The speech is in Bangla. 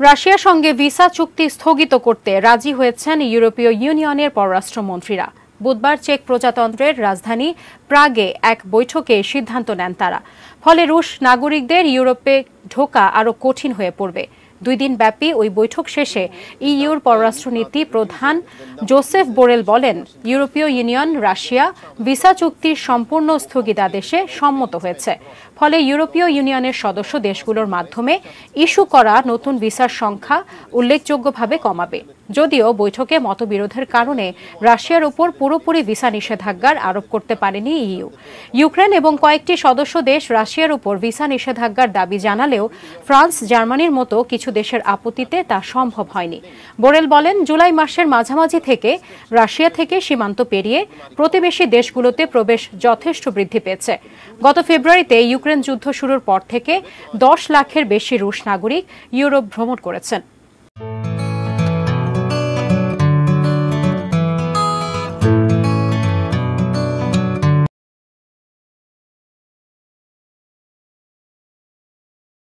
রাশিয়ার সঙ্গে ভিসা চুক্তি স্থগিত করতে রাজি হয়েছেন ইউরোপীয় ইউনিয়নের পররাষ্ট্রমন্ত্রীরা। বুধবার চেক প্রজাতন্ত্রের রাজধানী প্রাগে এক বৈঠকে সিদ্ধান্ত নেন তারা। ফলে রুশ নাগরিকদের ইউরোপে ঢোকা আরও কঠিন হয়ে পড়বে। দুই দিন ব্যাপী ওই বৈঠক শেষে ইইউর পররাষ্ট্রনীতি প্রধান জোসেফ বোরেল বলেন, ইউরোপীয় ইউনিয়ন, রাশিয়া ভিসা চুক্তির সম্পূর্ণ স্থগিতাদেশে সম্মত হয়েছে। ফলে ইউরোপীয় ইউনিয়নের সদস্য দেশগুলোর মাধ্যমে ইস্যু করা নতুন ভিসার সংখ্যা উল্লেখযোগ্যভাবে কমাবে। যদিও বৈঠকে মতবিরোধের কারণে রাশিয়ার উপর পুরোপুরি ভিসা নিষেধাজ্ঞার আরোপ করতে পারেনি ইইউ। ইউক্রেন এবং কয়েকটি সদস্য দেশ রাশিয়ার উপর ভিসা নিষেধাজ্ঞার দাবি জানালেও ফ্রান্স, জার্মানির মতো কিছু দেশের আপত্তিতে তা সম্ভব হয়নি। বোরেল বলেন, জুলাই মাসের মাঝামাঝি থেকে রাশিয়া থেকে সীমান্ত পেরিয়ে প্রতিবেশী দেশগুলোতে প্রবেশ যথেষ্ট বৃদ্ধি পেয়েছে। গত ফেব্রুয়ারিতে ইউক্রেন যুদ্ধ শুরুর পর থেকে দশ লাখের বেশি রুশ নাগরিক ইউরোপ ভ্রমণ করেছেন।